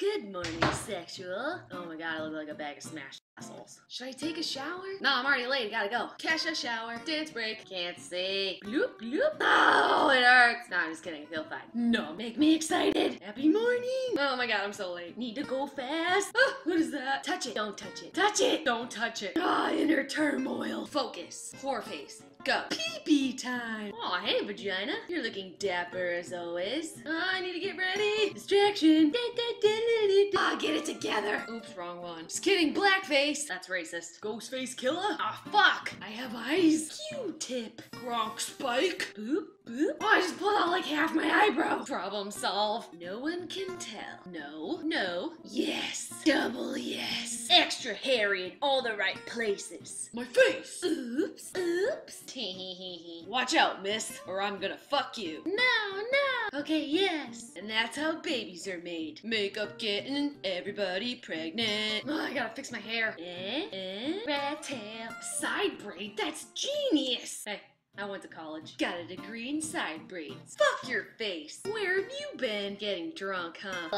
Good morning, sexual. Oh my god, I look like a bag of smashed assholes. Should I take a shower? No, I'm already late. Gotta go. Cash a shower. Dance break. Can't see. Bloop, bloop. Oh, it hurts. No, I'm just kidding. I feel fine. No, make me excited. Happy morning. Oh my god, I'm so late. Need to go fast. Oh, what is that? Touch it. Don't touch it. Touch it. Don't touch it. Ah, inner turmoil. Focus. Whore face. Go. Pee-pee time. Oh, hey, vagina. You're looking dapper as always. Oh, I need to get ready. Distraction. Ah, get it together. Oops, wrong one. Just kidding. Blackface. That's racist. Ghostface Killah. Ah, fuck. I have eyes. Q-tip. Gronk spike. Boop. Boop. Oh, I just pulled out like half my eyebrow. Problem solved. No one can tell. No, no, yes. Double yes. Extra hairy in all the right places. My face. Oops. Oops. Tee Watch out, miss, or I'm gonna fuck you. No, no. Okay, yes. And that's how babies are made. Makeup getting everybody pregnant. Oh, I gotta fix my hair. Eh? Eh? Rat tail. Side braid? That's genius. Hey. I went to college. Got a degree in side braids. Fuck your face. Where have you been? Getting drunk, huh?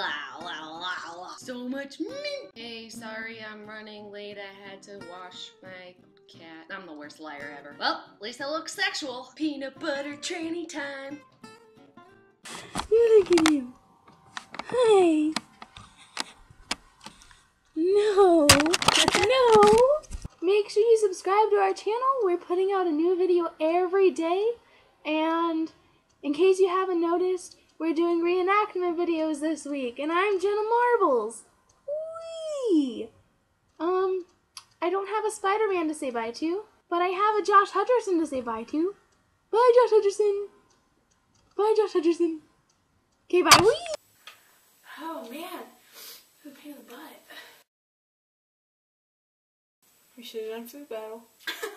So much mint. Hey, sorry I'm running late. I had to wash my cat. I'm the worst liar ever. Well, at least I look sexual. Peanut butter tranny time. Look at you. Hey. No. No. Make sure you subscribe to our channel. We're putting out a new video every day. And in case you haven't noticed, we're doing reenactment videos this week. And I'm Jenna Marbles. Whee! Um, I don't have a Spider-Man to say bye to, but I have a Josh Hutcherson to say bye to. Bye, Josh Hutcherson. Bye, Josh Hutcherson. Okay, bye. Whee! Oh, man. Who pain in the butt? We should have done food battle.